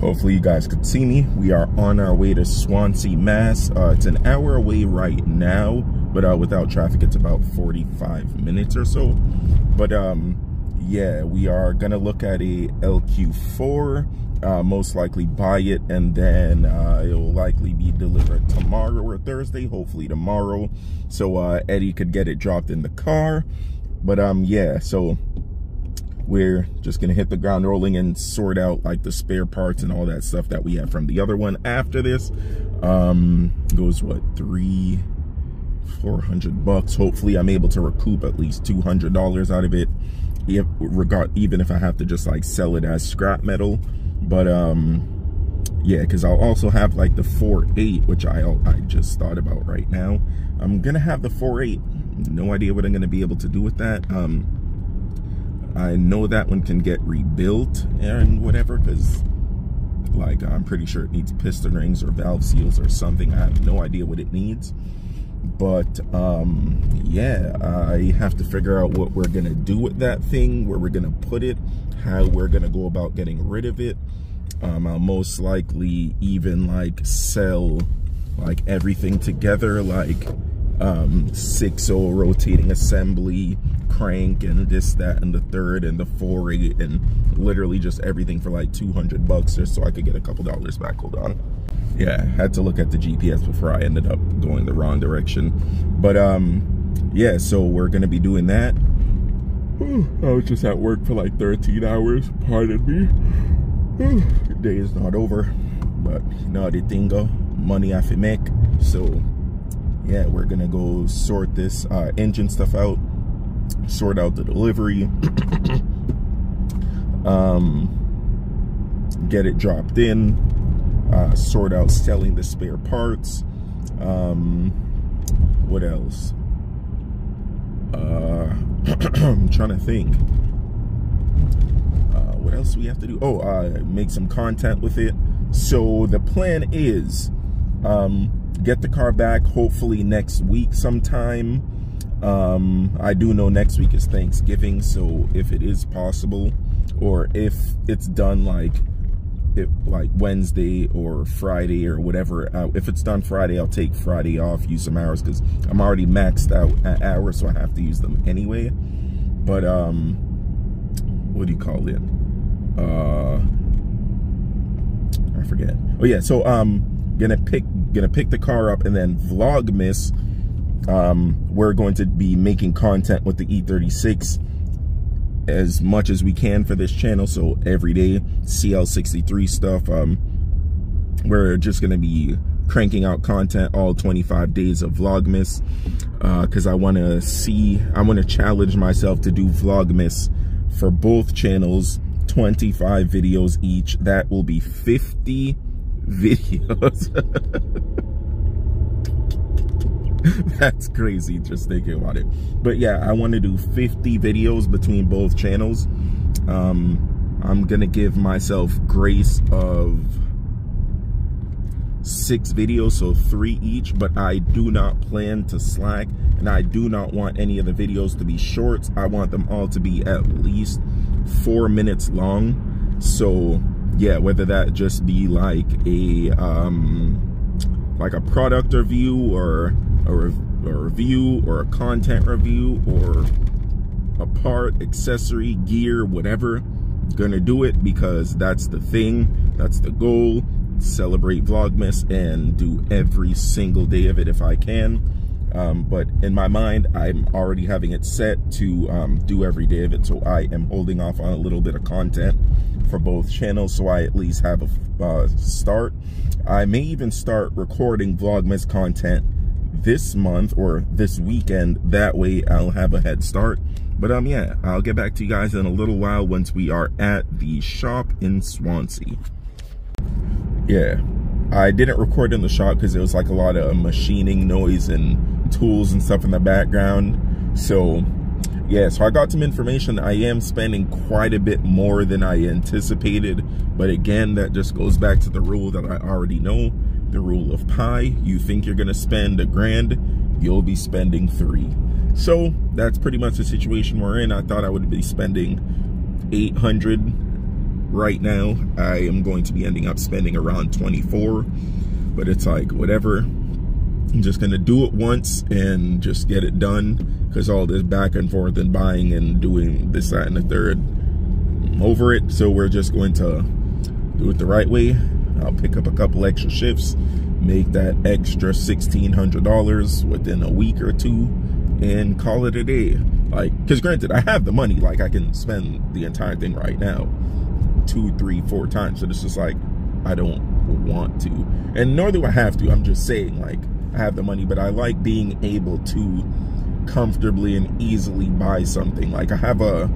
Hopefully you guys could see me. We are on our way to Swansea, Mass. Uh, it's an hour away right now, but uh, without traffic, it's about 45 minutes or so. But um, yeah, we are gonna look at a LQ4, uh, most likely buy it, and then uh, it'll likely be delivered tomorrow or Thursday, hopefully tomorrow, so uh, Eddie could get it dropped in the car. But um, yeah, so we're just gonna hit the ground rolling and sort out like the spare parts and all that stuff that we have from the other one after this. Um goes what three 400 bucks? Hopefully i'm able to recoup at least 200 dollars out of it. If, regard even if i have to just like sell it as scrap metal. But um yeah because i'll also have like the 4.8 which i i just thought about right now. I'm gonna have the 4.8 no idea what i'm gonna be able to do with that. Um I know that one can get rebuilt and whatever because like I'm pretty sure it needs piston rings or valve seals or something. I have no idea what it needs. But um, yeah, I have to figure out what we're gonna do with that thing, where we're gonna put it, how we're gonna go about getting rid of it. Um, I'll most likely even like sell like everything together, like um, 6-0 rotating assembly, crank, and this, that, and the third, and the 4-8, and literally just everything for like 200 bucks just so I could get a couple dollars back. Hold on. Yeah, had to look at the GPS before I ended up going the wrong direction. But um, yeah, so we're gonna be doing that. I was just at work for like 13 hours, pardon me. Day is not over, but you know the thing go, money I to make. So yeah, we're gonna go sort this uh, engine stuff out, sort out the delivery, um, get it dropped in, uh, sort out selling the spare parts. Um, what else? Uh, I'm trying to think. Uh, what else we have to do? Oh, uh, make some content with it. So the plan is, um, get the car back hopefully next week sometime um, i do know next week is thanksgiving so if it is possible or if it's done like if like wednesday or friday or whatever uh, if it's done friday i'll take friday off use some hours because i'm already maxed out at hours so i have to use them anyway. But um what do you call it? Uh i forget. Oh yeah so um gonna pick gonna pick the car up and then vlogmas um we're going to be making content with the e36 as much as we can for this channel. So every day cl63 stuff. Um we're just gonna be cranking out content all 25 days of vlogmas. Uh, because uh, i want to see i want to challenge myself to do vlogmas for both channels. 25 videos each. That will be 50 videos. That's crazy just thinking about it. But yeah, I want to do 50 videos between both channels. Um, I'm going to give myself grace of six videos, so three each, but I do not plan to slack and I do not want any of the videos to be shorts. I want them all to be at least four minutes long. So yeah, whether that just be like a um, like a product review or a, a review or a content review or a part, accessory, gear, whatever. Gonna do it because that's the thing, that's the goal. Celebrate Vlogmas and do every single day of it if I can. Um, but in my mind, I'm already having it set to um, do every day of it. So I am holding off on a little bit of content for both channels so I at least have a uh, start. I may even start recording Vlogmas content this month or this weekend. That way I'll have a head start. But um, yeah, I'll get back to you guys in a little while once we are at the shop in Swansea. Yeah, I didn't record in the shop because it was like a lot of machining noise and tools and stuff in the background. So yeah, so I got some information. I am spending quite a bit more than I anticipated. But again, that just goes back to the rule that I already know. The rule of pi. You think you're going to spend a grand, you'll be spending three. So that's pretty much the situation we're in. I thought I would be spending 800 right now, I am going to be ending up spending around 24. But it's like, whatever. I'm just going to do it once and just get it done. Because all this back and forth and buying and doing this, that, and the third, I'm over it. So we're just going to do it the right way. I'll pick up a couple extra shifts, make that extra $1,600 within a week or two, and call it a day. Like, because granted, I have the money. Like, I can spend the entire thing right now two, three, four times. So it's just like, I don't want to. And nor do I have to. I'm just saying, like, I have the money, but I like being able to comfortably and easily buy something. Like, I have a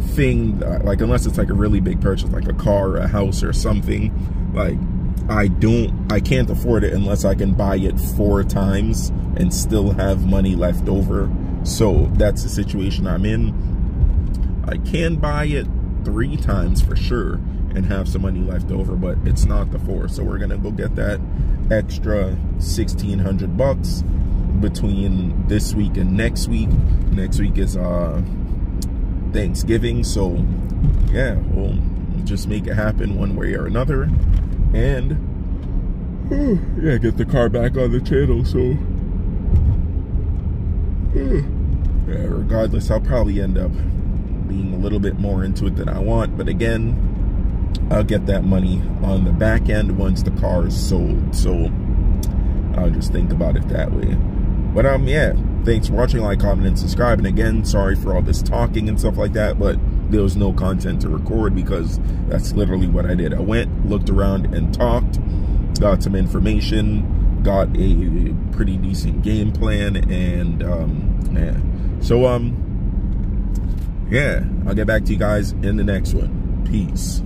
thing, like, unless it's like a really big purchase, like a car or a house or something, like, I don't, I can't afford it unless I can buy it four times and still have money left over. So that's the situation I'm in. I can buy it three times for sure and have some money left over, but it's not the four. So we're gonna go get that extra 1600 bucks between this week and next week. Next week is uh Thanksgiving, so yeah, we'll just make it happen one way or another. And yeah, get the car back on the channel, so yeah, regardless, I'll probably end up being a little bit more into it than I want. But again, I'll get that money on the back end once the car is sold. So I'll just think about it that way. But um, yeah, thanks for watching, like, comment, and subscribe. And again, sorry for all this talking and stuff like that, but there was no content to record because that's literally what I did. I went, looked around, and talked, got some information, got a pretty decent game plan, and um, yeah. So um, yeah, I'll get back to you guys in the next one. Peace.